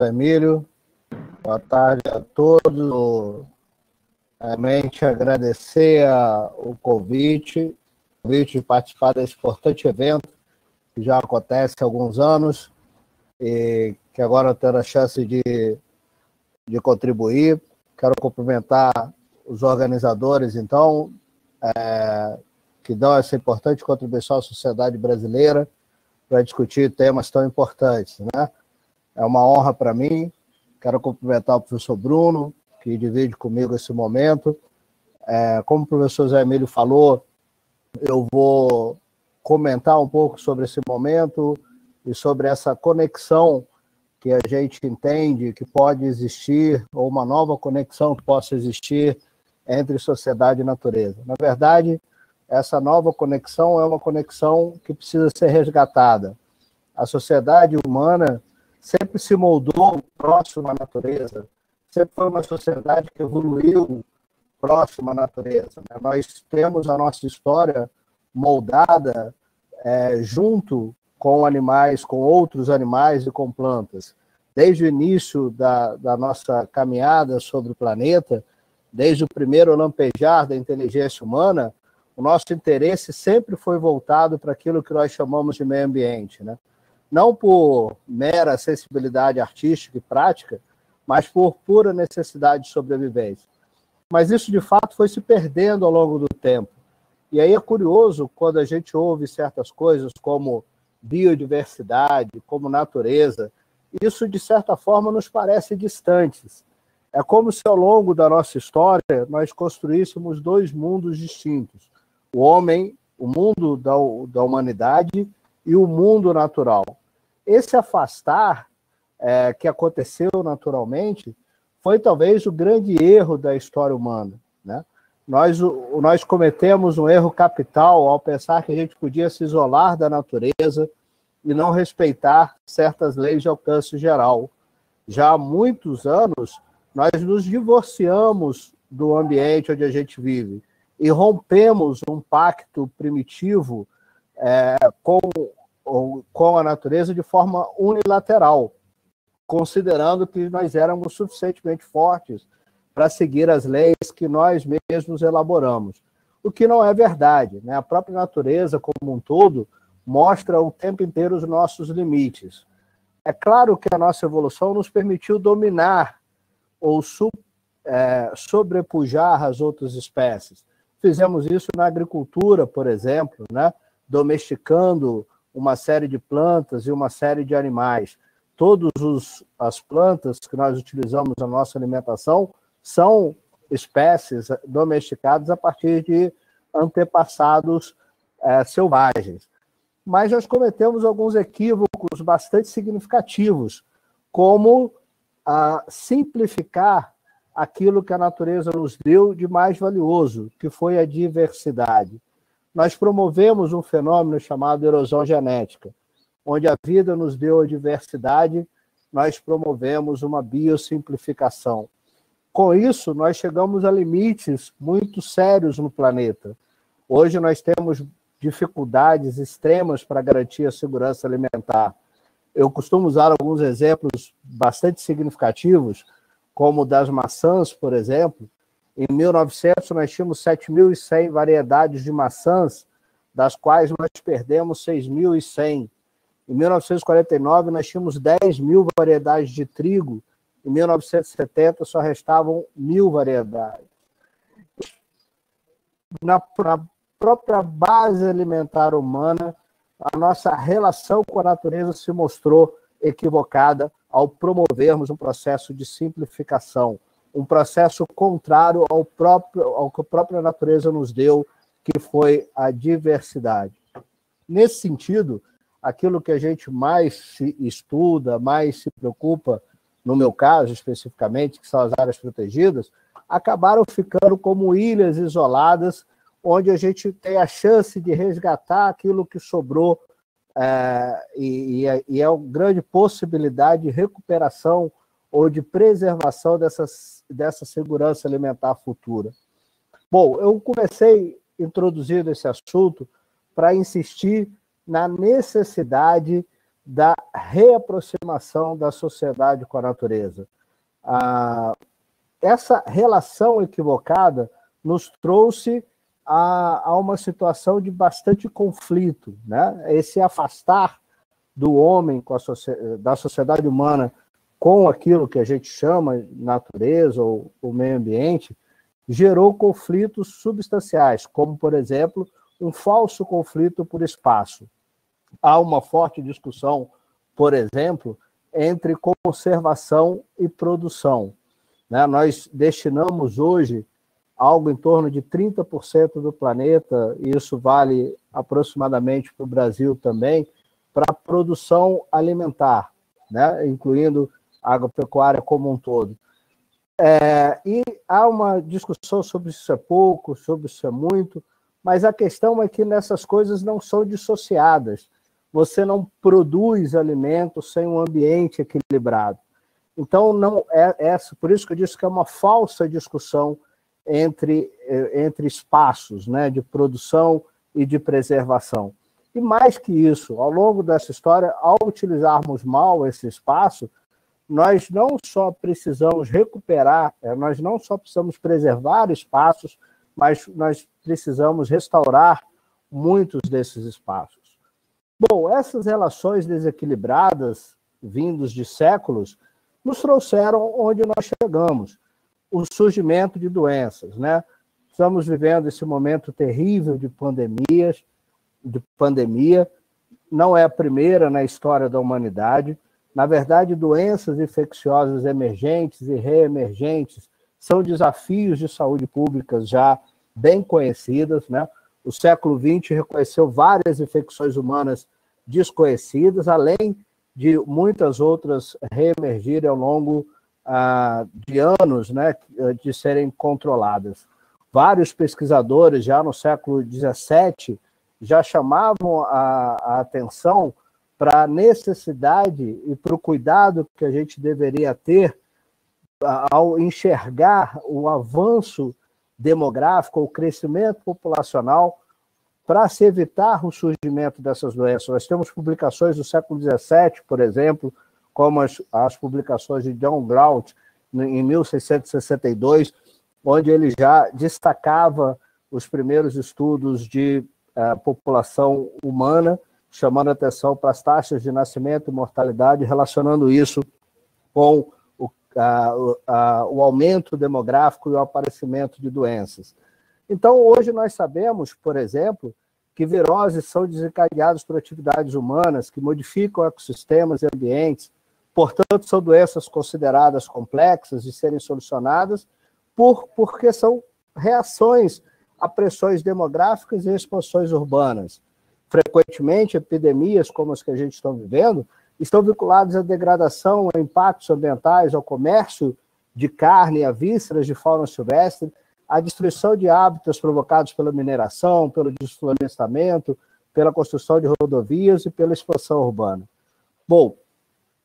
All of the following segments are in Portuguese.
Emílio. Boa tarde a todos. Realmente agradecer a, o convite, o convite de participar desse importante evento, que já acontece há alguns anos, e que agora tenho a chance de, de contribuir. Quero cumprimentar os organizadores, então, é, que dão essa importante contribuição à sociedade brasileira para discutir temas tão importantes. Né? É uma honra para mim. Quero cumprimentar o professor Bruno, que divide comigo esse momento. É, como o professor Zé Emílio falou, eu vou comentar um pouco sobre esse momento e sobre essa conexão que a gente entende que pode existir, ou uma nova conexão que possa existir entre sociedade e natureza. Na verdade, essa nova conexão é uma conexão que precisa ser resgatada. A sociedade humana sempre se moldou próximo à natureza, sempre foi uma sociedade que evoluiu próximo à natureza. Né? Nós temos a nossa história moldada é, junto com animais, com outros animais e com plantas. Desde o início da, da nossa caminhada sobre o planeta, desde o primeiro lampejar da inteligência humana, o nosso interesse sempre foi voltado para aquilo que nós chamamos de meio ambiente, né? Não por mera sensibilidade artística e prática, mas por pura necessidade de sobrevivência. Mas isso, de fato, foi se perdendo ao longo do tempo. E aí é curioso quando a gente ouve certas coisas como biodiversidade, como natureza, isso, de certa forma, nos parece distantes. É como se, ao longo da nossa história, nós construíssemos dois mundos distintos o homem, o mundo da, da humanidade e o mundo natural. Esse afastar é, que aconteceu naturalmente foi talvez o grande erro da história humana. Né? Nós, o, nós cometemos um erro capital ao pensar que a gente podia se isolar da natureza e não respeitar certas leis de alcance geral. Já há muitos anos, nós nos divorciamos do ambiente onde a gente vive e rompemos um pacto primitivo é, com, com a natureza de forma unilateral, considerando que nós éramos suficientemente fortes para seguir as leis que nós mesmos elaboramos. O que não é verdade. Né? A própria natureza, como um todo, mostra o tempo inteiro os nossos limites. É claro que a nossa evolução nos permitiu dominar ou é, sobrepujar as outras espécies. Fizemos isso na agricultura, por exemplo, né? domesticando uma série de plantas e uma série de animais. Todas as plantas que nós utilizamos na nossa alimentação são espécies domesticadas a partir de antepassados é, selvagens. Mas nós cometemos alguns equívocos bastante significativos, como a simplificar aquilo que a natureza nos deu de mais valioso, que foi a diversidade. Nós promovemos um fenômeno chamado erosão genética, onde a vida nos deu a diversidade, nós promovemos uma biosimplificação. Com isso, nós chegamos a limites muito sérios no planeta. Hoje nós temos dificuldades extremas para garantir a segurança alimentar. Eu costumo usar alguns exemplos bastante significativos como das maçãs, por exemplo. Em 1900, nós tínhamos 7.100 variedades de maçãs, das quais nós perdemos 6.100. Em 1949, nós tínhamos 10 mil variedades de trigo. Em 1970, só restavam mil variedades. Na, na própria base alimentar humana, a nossa relação com a natureza se mostrou equivocada ao promovermos um processo de simplificação, um processo contrário ao próprio ao que a própria natureza nos deu, que foi a diversidade. Nesse sentido, aquilo que a gente mais se estuda, mais se preocupa, no meu caso especificamente, que são as áreas protegidas, acabaram ficando como ilhas isoladas, onde a gente tem a chance de resgatar aquilo que sobrou é, e, é, e, é uma grande possibilidade de recuperação ou de preservação dessas, dessa segurança alimentar futura. Bom, eu comecei introduzindo esse assunto para insistir na necessidade da reaproximação da sociedade com a natureza. Ah, essa relação equivocada nos trouxe a, a, uma situação de bastante conflito, né? Esse afastar do homem com a, da sociedade humana com aquilo que a gente chama natureza ou o meio ambiente, gerou conflitos substanciais, como, por exemplo, um falso conflito por espaço. Há uma forte discussão, por exemplo, entre conservação e produção. Né? Nós destinamos hoje algo em torno de 30% do planeta, e isso vale aproximadamente para o Brasil também, para a produção alimentar, né? incluindo agropecuária como um todo. É, e há uma discussão sobre isso é pouco, sobre isso é muito, mas a questão é que nessas coisas não são dissociadas. Você não produz alimentos sem um ambiente equilibrado. Então, não é, é por isso que eu disse que é uma falsa discussão entre, é, entre espaços né, de produção e de preservação. E mais que isso, ao longo dessa história, ao utilizarmos mal esse espaço, nós não só precisamos recuperar, é, nós não só precisamos preservar espaços, mas nós precisamos restaurar muitos desses espaços. Bom, essas relações desequilibradas, vindos de séculos, nos trouxeram onde nós chegamos, o surgimento de doenças, né? Estamos vivendo esse momento terrível de pandemias, de pandemia, não é a primeira na história da humanidade. Na verdade, doenças infecciosas emergentes e reemergentes são desafios de saúde pública já bem conhecidas. Né? O século XX reconheceu várias infecções humanas desconhecidas, além de muitas outras reemergirem ao longo ah, de anos né, de serem controladas. Vários pesquisadores, já no século XVII, já chamavam a, a atenção para a necessidade e para o cuidado que a gente deveria ter ao enxergar o avanço demográfico, o crescimento populacional, para se evitar o surgimento dessas doenças. Nós temos publicações do século XVII, por exemplo, como as, as publicações de John Grout, em 1662, onde ele já destacava os primeiros estudos de uh, população humana chamando atenção para as taxas de nascimento e mortalidade, relacionando isso com o, a, a, o aumento demográfico e o aparecimento de doenças. Então, hoje nós sabemos, por exemplo, que viroses são desencadeadas por atividades humanas que modificam ecossistemas e ambientes, portanto, são doenças consideradas complexas de serem solucionadas por, porque são reações a pressões demográficas e expansões urbanas frequentemente epidemias como as que a gente está vivendo, estão vinculadas à degradação, a impactos ambientais, ao comércio de carne, a vísceras de fauna silvestre, à destruição de hábitats provocados pela mineração, pelo desflorestamento, pela construção de rodovias e pela expansão urbana. Bom,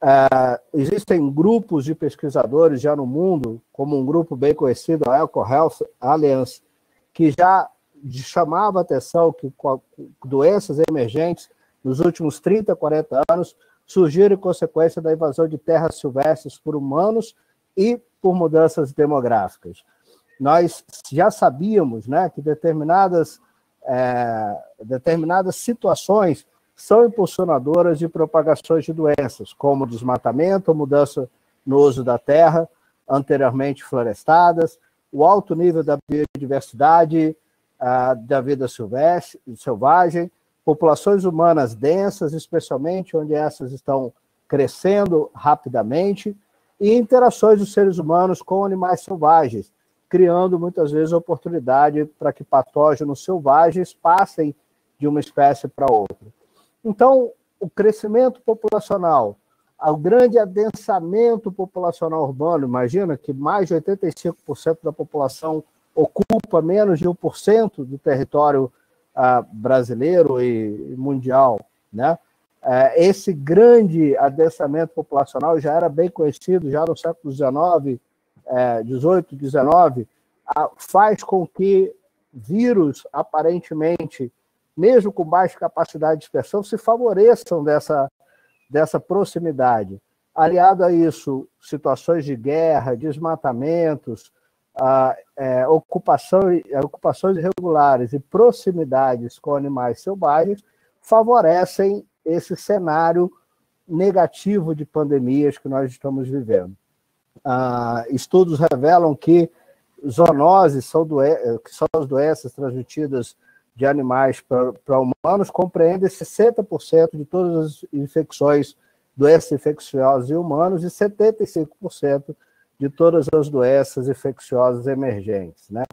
uh, existem grupos de pesquisadores já no mundo, como um grupo bem conhecido, a Eco Health Alliance, que já chamava atenção que doenças emergentes nos últimos 30, 40 anos surgiram em consequência da invasão de terras silvestres por humanos e por mudanças demográficas. Nós já sabíamos né, que determinadas, é, determinadas situações são impulsionadoras de propagações de doenças, como desmatamento, mudança no uso da terra, anteriormente florestadas, o alto nível da biodiversidade, da vida silvestre, selvagem, populações humanas densas, especialmente onde essas estão crescendo rapidamente, e interações dos seres humanos com animais selvagens, criando muitas vezes oportunidade para que patógenos selvagens passem de uma espécie para outra. Então, o crescimento populacional, o grande adensamento populacional urbano, imagina que mais de 85% da população ocupa menos de 1% do território uh, brasileiro e mundial, né? Uh, esse grande adensamento populacional já era bem conhecido já no século XIX, uh, 18, 19, faz com que vírus, aparentemente, mesmo com baixa capacidade de dispersão, se favoreçam dessa, dessa proximidade. Aliado a isso, situações de guerra, desmatamentos, a, é, ocupação, ocupações irregulares e proximidades com animais selvagens favorecem esse cenário negativo de pandemias que nós estamos vivendo. Ah, estudos revelam que zoonoses são, que são as doenças transmitidas de animais para humanos, compreendem 60% de todas as infecções, doenças infecciosas em humanos e 75% de todas as doenças infecciosas emergentes. Né?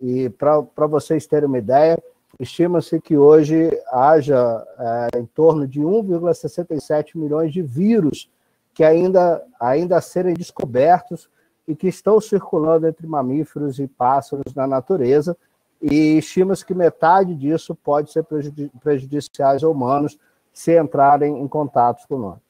E para vocês terem uma ideia, estima-se que hoje haja é, em torno de 1,67 milhões de vírus que ainda, ainda serem descobertos e que estão circulando entre mamíferos e pássaros na natureza, e estima-se que metade disso pode ser prejudiciais a humanos se entrarem em contato nós.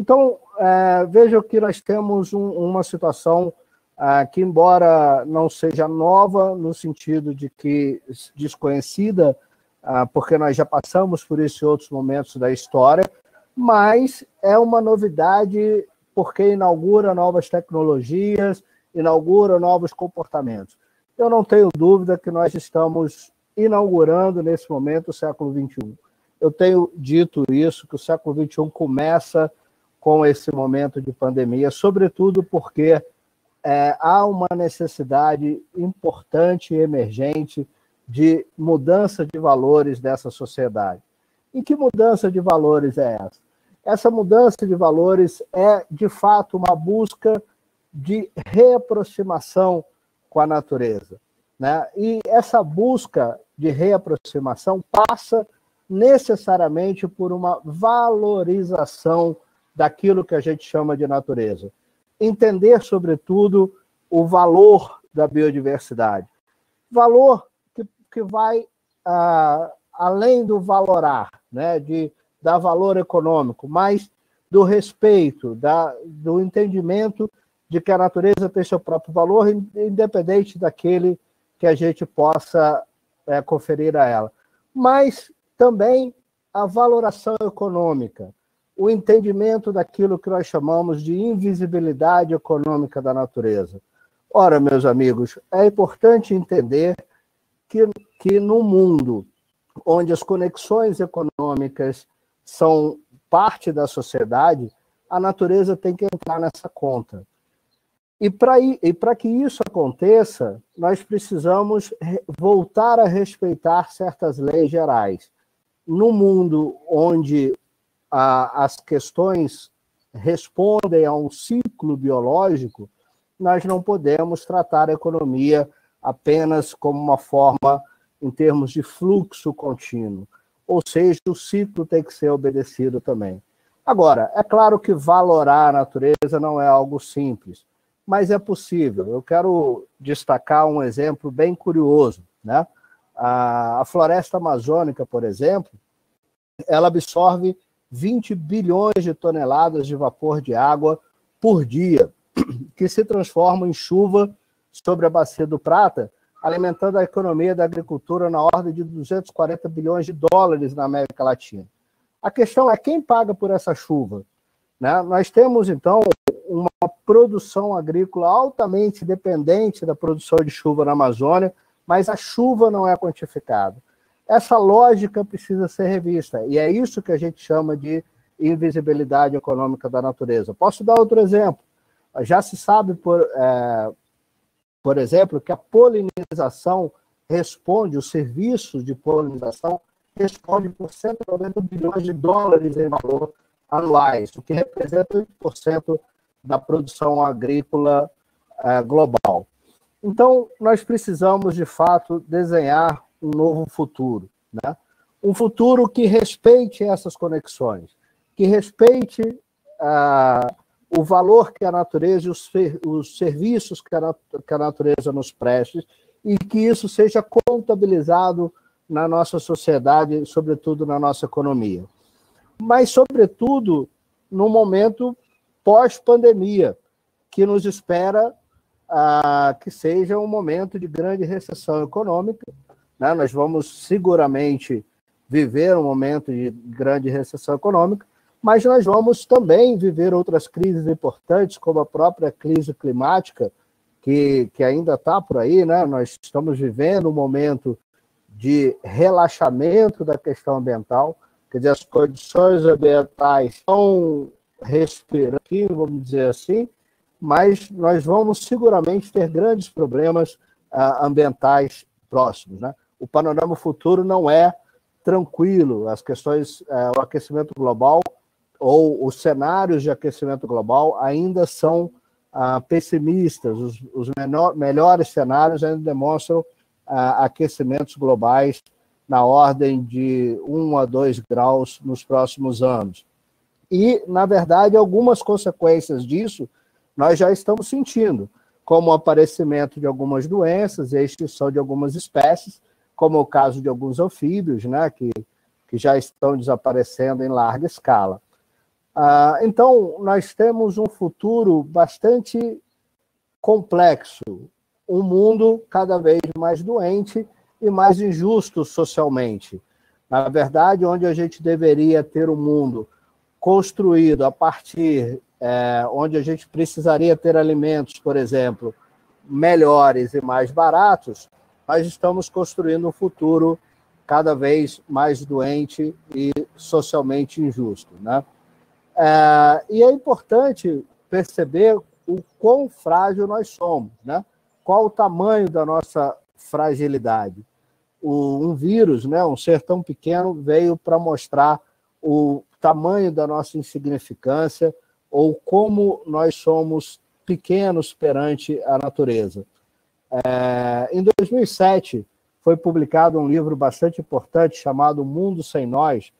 Então, é, vejam que nós temos um, uma situação é, que, embora não seja nova, no sentido de que desconhecida, é, porque nós já passamos por isso em outros momentos da história, mas é uma novidade porque inaugura novas tecnologias, inaugura novos comportamentos. Eu não tenho dúvida que nós estamos inaugurando nesse momento o século XXI. Eu tenho dito isso, que o século XXI começa com esse momento de pandemia, sobretudo porque é, há uma necessidade importante e emergente de mudança de valores dessa sociedade. E que mudança de valores é essa? Essa mudança de valores é, de fato, uma busca de reaproximação com a natureza. Né? E essa busca de reaproximação passa necessariamente por uma valorização daquilo que a gente chama de natureza. Entender, sobretudo, o valor da biodiversidade. Valor que, que vai ah, além do valorar, né, de dar valor econômico, mas do respeito, da, do entendimento de que a natureza tem seu próprio valor, independente daquele que a gente possa é, conferir a ela. Mas também a valoração econômica, o entendimento daquilo que nós chamamos de invisibilidade econômica da natureza. Ora, meus amigos, é importante entender que, que no mundo onde as conexões econômicas são parte da sociedade, a natureza tem que entrar nessa conta. E para que isso aconteça, nós precisamos voltar a respeitar certas leis gerais. No mundo onde a, as questões respondem a um ciclo biológico, nós não podemos tratar a economia apenas como uma forma em termos de fluxo contínuo. Ou seja, o ciclo tem que ser obedecido também. Agora, é claro que valorar a natureza não é algo simples, mas é possível. Eu quero destacar um exemplo bem curioso. Né? A, a floresta amazônica, por exemplo, ela absorve 20 bilhões de toneladas de vapor de água por dia, que se transformam em chuva sobre a Bacia do Prata, alimentando a economia da agricultura na ordem de 240 bilhões de dólares na América Latina. A questão é quem paga por essa chuva. Né? Nós temos, então, uma produção agrícola altamente dependente da produção de chuva na Amazônia, mas a chuva não é quantificada. Essa lógica precisa ser revista, e é isso que a gente chama de invisibilidade econômica da natureza. Posso dar outro exemplo? Já se sabe, por, é, por exemplo, que a polinização responde, os serviços de polinização responde por 190 bilhões de dólares em valor anuais, o que representa 8% da produção agrícola é, global. Então, nós precisamos, de fato, desenhar um novo futuro, né? Um futuro que respeite essas conexões, que respeite uh, o valor que a natureza e os, os serviços que a, que a natureza nos preste e que isso seja contabilizado na nossa sociedade, sobretudo na nossa economia. Mas, sobretudo, no momento pós-pandemia, que nos espera ah, que seja um momento de grande recessão econômica, né? Nós vamos seguramente viver um momento de grande recessão econômica, mas nós vamos também viver outras crises importantes, como a própria crise climática, que, que ainda está por aí, né? Nós estamos vivendo um momento de relaxamento da questão ambiental, quer dizer, as condições ambientais estão respirando, vamos dizer assim, mas nós vamos seguramente ter grandes problemas uh, ambientais próximos. Né? O panorama futuro não é tranquilo, as questões, uh, o aquecimento global ou os cenários de aquecimento global ainda são uh, pessimistas, os, os menor, melhores cenários ainda demonstram aquecimentos globais na ordem de 1 a 2 graus nos próximos anos. E, na verdade, algumas consequências disso nós já estamos sentindo, como o aparecimento de algumas doenças e a extinção de algumas espécies, como o caso de alguns anfíbios, né, que, que já estão desaparecendo em larga escala. Ah, então, nós temos um futuro bastante complexo, um mundo cada vez mais doente e mais injusto socialmente. Na verdade, onde a gente deveria ter um mundo construído a partir, é, onde a gente precisaria ter alimentos, por exemplo, melhores e mais baratos, nós estamos construindo um futuro cada vez mais doente e socialmente injusto. Né? É, e é importante perceber o quão frágil nós somos. Né? qual o tamanho da nossa fragilidade. O, um vírus, né, um ser tão pequeno, veio para mostrar o tamanho da nossa insignificância ou como nós somos pequenos perante a natureza. É, em 2007, foi publicado um livro bastante importante chamado Mundo Sem Nós,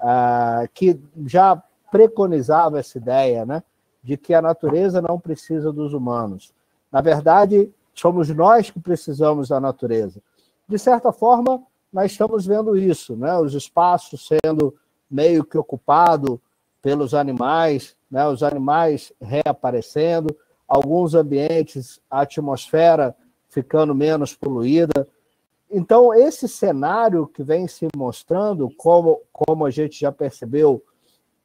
é, que já preconizava essa ideia né, de que a natureza não precisa dos humanos. Na verdade, somos nós que precisamos da natureza. De certa forma, nós estamos vendo isso, né? os espaços sendo meio que ocupados pelos animais, né? os animais reaparecendo, alguns ambientes, a atmosfera ficando menos poluída. Então, esse cenário que vem se mostrando, como, como a gente já percebeu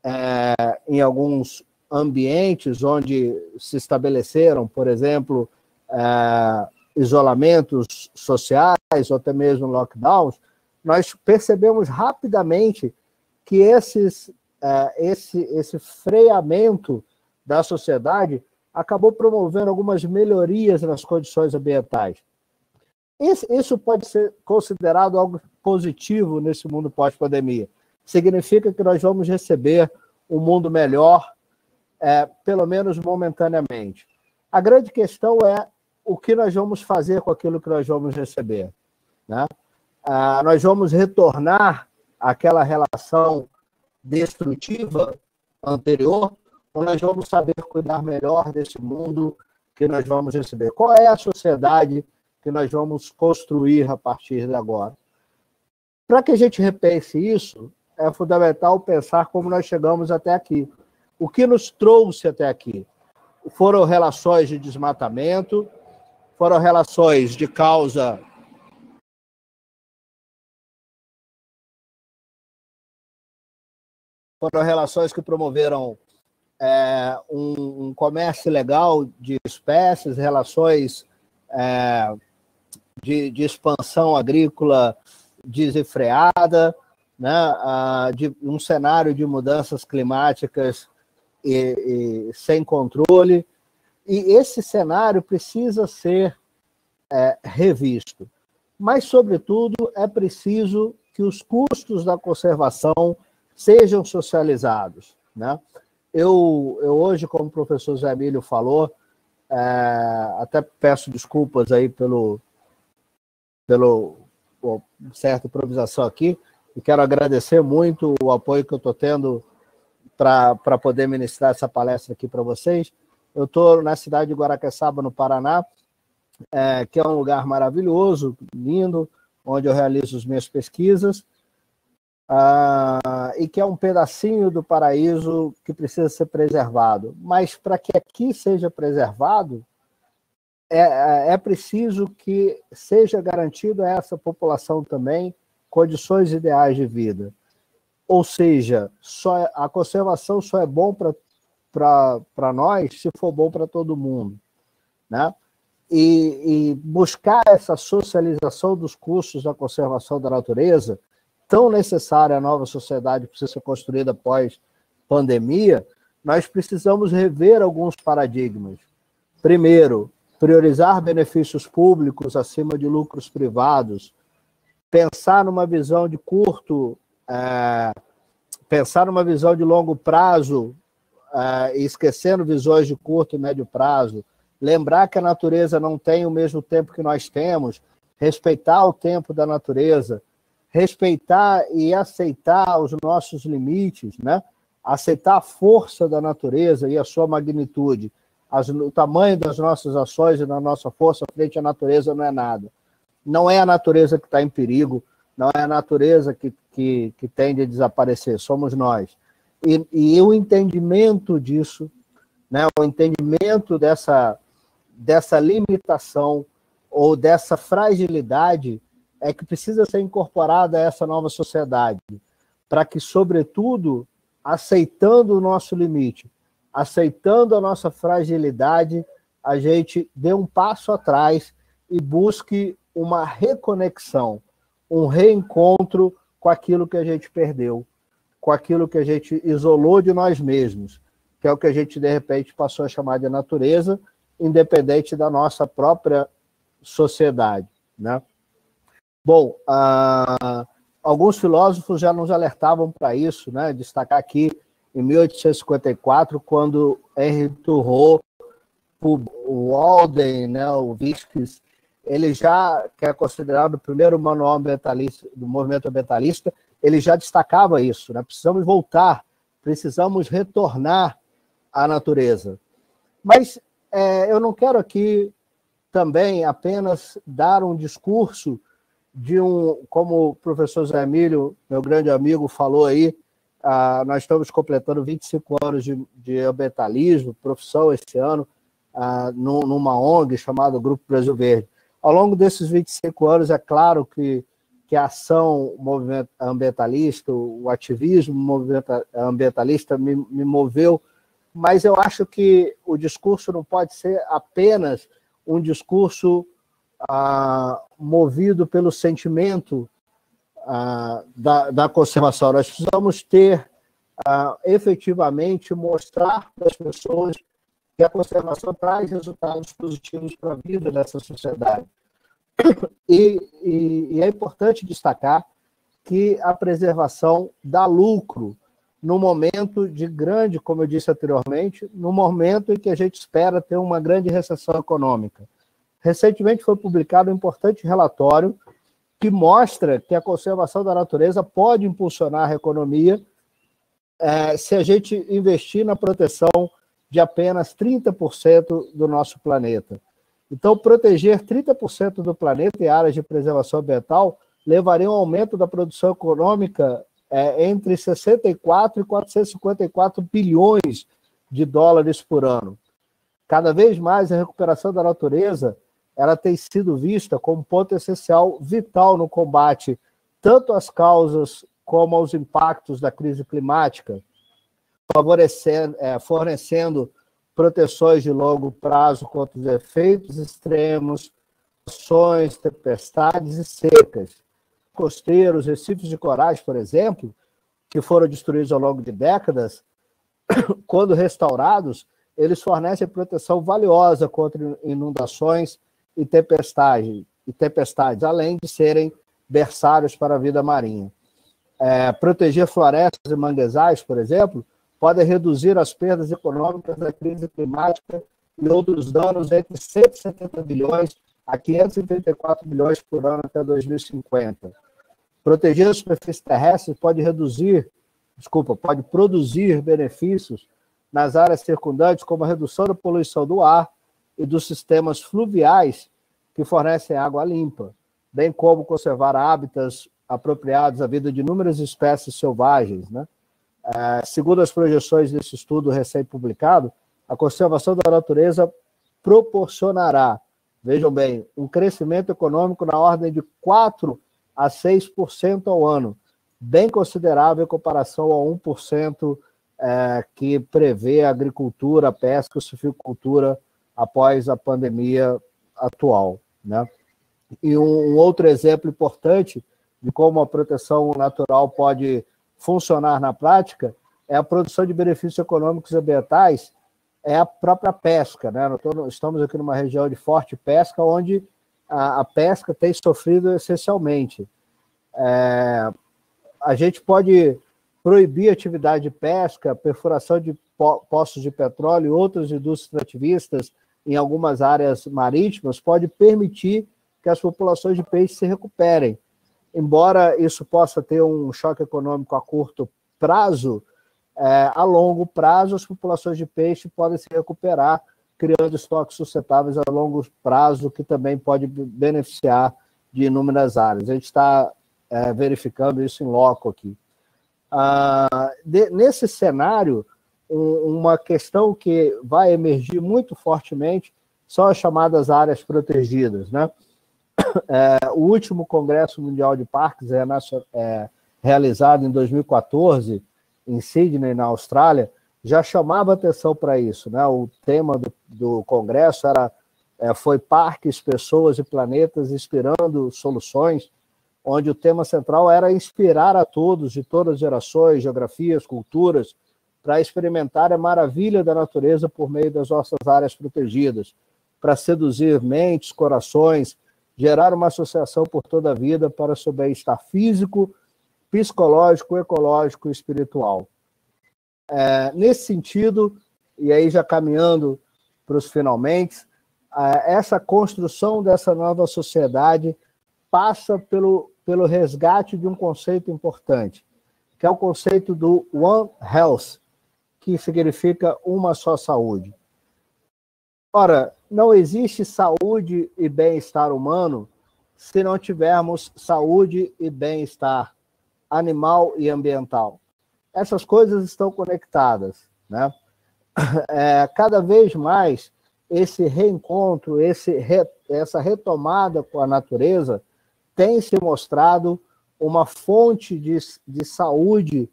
é, em alguns ambientes onde se estabeleceram, por exemplo, é, isolamentos sociais ou até mesmo lockdowns, nós percebemos rapidamente que esses, é, esse, esse freamento da sociedade acabou promovendo algumas melhorias nas condições ambientais. Isso pode ser considerado algo positivo nesse mundo pós-pandemia. Significa que nós vamos receber um mundo melhor, é, pelo menos momentaneamente. A grande questão é o que nós vamos fazer com aquilo que nós vamos receber. Né? Ah, nós vamos retornar àquela relação destrutiva anterior, nós vamos saber cuidar melhor desse mundo que nós vamos receber? Qual é a sociedade que nós vamos construir a partir de agora? Para que a gente repense isso, é fundamental pensar como nós chegamos até aqui. O que nos trouxe até aqui? Foram relações de desmatamento, foram relações de causa foram relações que promoveram é, um, um, comércio legal de espécies, relações é, de, de, expansão agrícola desenfreada, né, de um cenário de mudanças climáticas e, e sem controle. E esse cenário precisa ser é, revisto. Mas, sobretudo, é preciso que os custos da conservação sejam socializados. Né? Eu, eu hoje, como o professor Zé Emílio falou, é, até peço desculpas aí pelo, pelo certa improvisação aqui, e quero agradecer muito o apoio que eu estou tendo para poder ministrar essa palestra aqui para vocês. Eu estou na cidade de Guaraqueçaba, no Paraná, é, que é um lugar maravilhoso, lindo, onde eu realizo as minhas pesquisas, ah, e que é um pedacinho do paraíso que precisa ser preservado. Mas para que aqui seja preservado, é, é, é preciso que seja garantido a essa população também condições ideais de vida. Ou seja, só é, a conservação só é bom para nós se for bom para todo mundo. Né? E, e, buscar essa socialização dos custos da conservação da natureza, tão necessária à nova sociedade precisa ser construída após pandemia, nós precisamos rever alguns paradigmas. Primeiro, priorizar benefícios públicos acima de lucros privados, pensar numa visão de curto, é, pensar numa visão de longo prazo, é, esquecendo visões de curto e médio prazo, lembrar que a natureza não tem o mesmo tempo que nós temos, respeitar o tempo da natureza, respeitar e aceitar os nossos limites, né? aceitar a força da natureza e a sua magnitude, as, o tamanho das nossas ações e da nossa força frente à natureza não é nada. Não é a natureza que está em perigo, não é a natureza que, que, que tende a desaparecer, somos nós. E, e o entendimento disso, né, o entendimento dessa, dessa limitação ou dessa fragilidade é que precisa ser incorporada a essa nova sociedade, para que, sobretudo, aceitando o nosso limite, aceitando a nossa fragilidade, a gente dê um passo atrás e busque uma reconexão, um reencontro com aquilo que a gente perdeu, com aquilo que a gente isolou de nós mesmos, que é o que a gente de repente passou a chamar de natureza, independente da nossa própria sociedade, né? Bom, uh, alguns filósofos já nos alertavam para isso, né? Destacar aqui em 1854, quando Henry Thoreau, o Walden, né, o Visques, ele já, que é considerado o primeiro manual ambientalista do movimento ambientalista, ele já destacava isso, né? Precisamos voltar, precisamos retornar à natureza. Mas é, eu não quero aqui também apenas dar um discurso de um, como o professor Zé Emílio, meu grande amigo, falou aí, ah, nós estamos completando 25 anos de, de ambientalismo, profissão esse ano, ah, numa ONG chamada Grupo Brasil Verde. Ao longo desses 25 anos, é claro que, que a ação ambientalista, o ativismo ambientalista me, me moveu, mas eu acho que o discurso não pode ser apenas um discurso ah, movido pelo sentimento ah, da, da, conservação. Nós precisamos ter, ah, efetivamente, mostrar para as pessoas que a conservação traz resultados positivos para a vida dessa sociedade. E, e, e é importante destacar que a preservação dá lucro no momento de grande, como eu disse anteriormente, no momento em que a gente espera ter uma grande recessão econômica. Recentemente foi publicado um importante relatório que mostra que a conservação da natureza pode impulsionar a economia é, se a gente investir na proteção de apenas 30% do nosso planeta. Então, proteger 30% do planeta em áreas de preservação ambiental levaria a um aumento da produção econômica é, entre 64 e 454 bilhões de dólares por ano. Cada vez mais a recuperação da natureza ela tem sido vista como ponto essencial, vital no combate tanto às causas como aos impactos da crise climática, é, fornecendo proteções de longo prazo contra os efeitos extremos, ações, tempestades e secas. Costeiros, recifes de corais, por exemplo, que foram destruídos ao longo de décadas, quando restaurados, eles fornecem proteção valiosa contra inundações e tempestade, e tempestades, além de serem berçários para a vida marinha. É, proteger florestas e manguezais, por exemplo, pode reduzir as perdas econômicas da crise climática e outros danos entre 170 bilhões a 534 bilhões por ano até 2050. Proteger a superfície terrestre pode reduzir, desculpa, pode produzir benefícios nas áreas circundantes, como a redução da poluição do ar e dos sistemas fluviais que fornecem água limpa, bem como conservar hábitats apropriados à vida de inúmeras espécies selvagens. Né? É, segundo as projeções desse estudo recém-publicado, a conservação da natureza proporcionará, vejam bem, um crescimento econômico na ordem de 4 a 6% ao ano, bem considerável em comparação a 1% é, que prevê a agricultura, a pesca a suficultura após a pandemia atual. Né? E um, outro exemplo importante de como a proteção natural pode funcionar na prática é a produção de benefícios econômicos e ambientais, é a própria pesca. Né? Estamos aqui numa região de forte pesca, onde a, a pesca tem sofrido essencialmente. É, a gente pode proibir atividade de pesca, perfuração de poços de petróleo e outras indústrias extrativistas em algumas áreas marítimas, pode permitir que as populações de peixe se recuperem. Embora isso possa ter um choque econômico a curto prazo, é, a longo prazo as populações de peixe podem se recuperar, criando estoques sustentáveis a longo prazo, que também pode beneficiar de inúmeras áreas. A gente está é, verificando isso em loco aqui. Ah, de, nesse cenário, um, uma questão que vai emergir muito fortemente são as chamadas áreas protegidas. Né? É, o último Congresso Mundial de Parques é, é, realizado em 2014, em Sydney, na Austrália, já chamava atenção para isso. Né? O tema do, do Congresso era, é, foi Parques, Pessoas e Planetas Inspirando Soluções, onde o tema central era inspirar a todos, de todas as gerações, geografias, culturas, para experimentar a maravilha da natureza por meio das nossas áreas protegidas, para seduzir mentes, corações, gerar uma associação por toda a vida para seu bem-estar físico, psicológico, ecológico e espiritual. É, nesse sentido, e aí já caminhando para os finalmente, é, essa construção dessa nova sociedade passa pelo pelo resgate de um conceito importante, que é o conceito do One Health, que significa uma só saúde. Ora, não existe saúde e bem-estar humano se não tivermos saúde e bem-estar animal e ambiental. Essas coisas estão conectadas, né? É, cada vez mais esse reencontro, esse, essa retomada com a natureza tem se mostrado uma fonte de, de saúde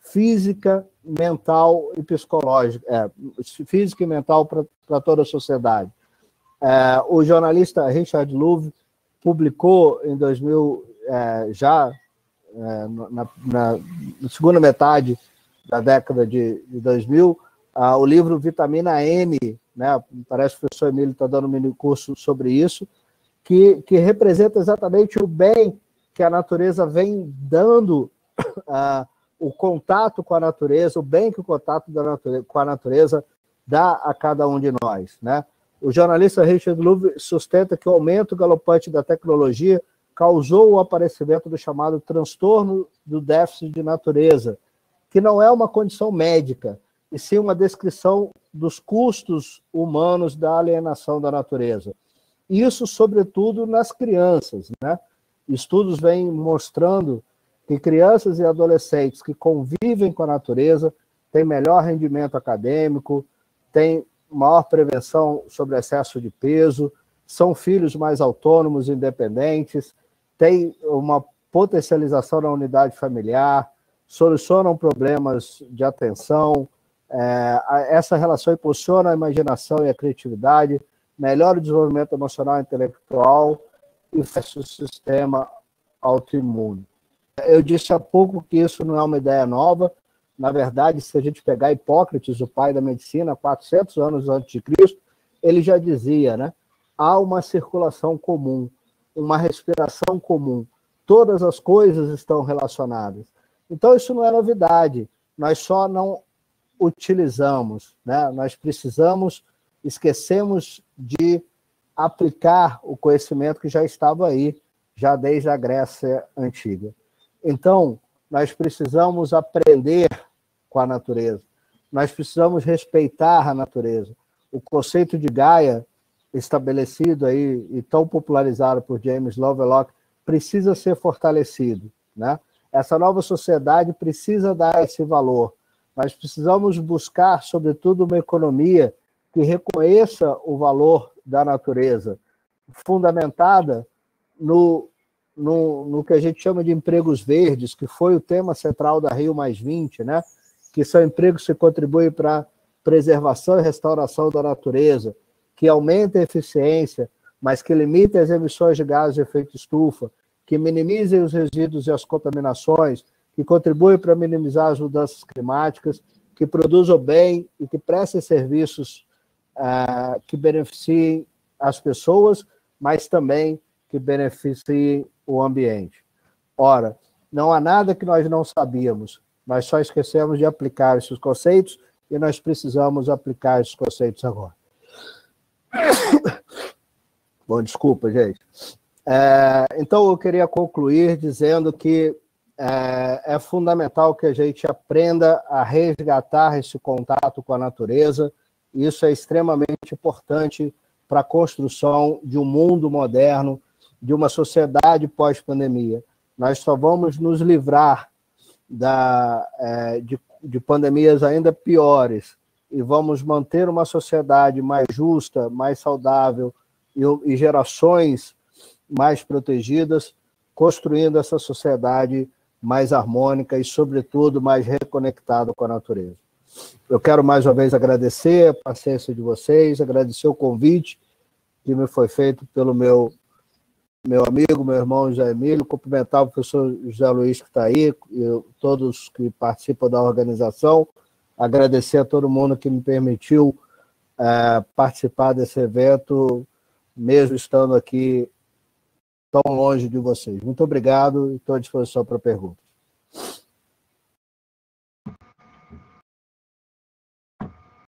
física, mental e psicológica, é, física e mental para toda a sociedade. É, o jornalista Richard Louv publicou em 2000, é, já é, na, na, segunda metade da década de, de 2000, ah, o livro Vitamina M, né, parece que o professor Emílio está dando um mini curso sobre isso, que, que representa exatamente o bem que a natureza vem dando, uh, o contato com a natureza, o bem que o contato natureza, com a natureza dá a cada um de nós. Né? O jornalista Richard Louv sustenta que o aumento galopante da tecnologia causou o aparecimento do chamado transtorno do déficit de natureza, que não é uma condição médica, e sim uma descrição dos custos humanos da alienação da natureza. Isso, sobretudo, nas crianças. Né? Estudos vêm mostrando que crianças e adolescentes que convivem com a natureza têm melhor rendimento acadêmico, têm maior prevenção sobre excesso de peso, são filhos mais autônomos e independentes, têm uma potencialização na unidade familiar, solucionam problemas de atenção. É, essa relação impulsiona a imaginação e a criatividade, melhora o desenvolvimento emocional e intelectual e fecha o sistema autoimune. Eu disse há pouco que isso não é uma ideia nova. Na verdade, se a gente pegar Hipócrates, o pai da medicina, 400 anos antes de Cristo, ele já dizia, né? Há uma circulação comum, uma respiração comum. Todas as coisas estão relacionadas. Então, isso não é novidade. Nós só não utilizamos, né? Nós precisamos esquecemos de aplicar o conhecimento que já estava aí, já desde a Grécia Antiga. Então, nós precisamos aprender com a natureza, nós precisamos respeitar a natureza. O conceito de Gaia, estabelecido aí e tão popularizado por James Lovelock, precisa ser fortalecido. Né? Essa nova sociedade precisa dar esse valor. Nós precisamos buscar, sobretudo, uma economia que reconheça o valor da natureza, fundamentada no no, no que a gente chama de empregos verdes, que foi o tema central da Rio Mais 20, né? que são empregos que contribuem para a preservação e restauração da natureza, que aumentem a eficiência, mas que limitem as emissões de gases de efeito estufa, que minimizem os resíduos e as contaminações, que contribuem para minimizar as mudanças climáticas, que produzam bem e que prestem serviços uh, que beneficiem as pessoas, mas também que beneficiem o ambiente. Ora, não há nada que nós não sabíamos, nós só esquecemos de aplicar esses conceitos e nós precisamos aplicar esses conceitos agora. Bom, desculpa, gente. É, então, eu queria concluir dizendo que é, é, fundamental que a gente aprenda a resgatar esse contato com a natureza. Isso é extremamente importante para a construção de um mundo moderno, de uma sociedade pós-pandemia. Nós só vamos nos livrar da, é, de, de pandemias ainda piores e vamos manter uma sociedade mais justa, mais saudável e, e gerações mais protegidas, construindo essa sociedade mais harmônica e, sobretudo, mais reconectada com a natureza. Eu quero mais uma vez agradecer a paciência de vocês, agradecer o convite que me foi feito pelo meu meu amigo, meu irmão José Emílio, cumprimentar o professor José Luiz que está aí, e todos que participam da organização, agradecer a todo mundo que me permitiu é, participar desse evento, mesmo estando aqui tão longe de vocês. Muito obrigado e estou à disposição para perguntas.